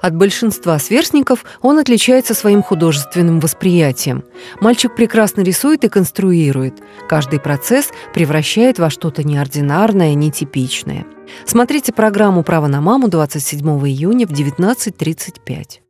От большинства сверстников он отличается своим художественным восприятием. Мальчик прекрасно рисует и конструирует. Каждый процесс превращает во что-то неординарное, нетипичное. Смотрите программу «Право на маму» 27 июня в 19.35.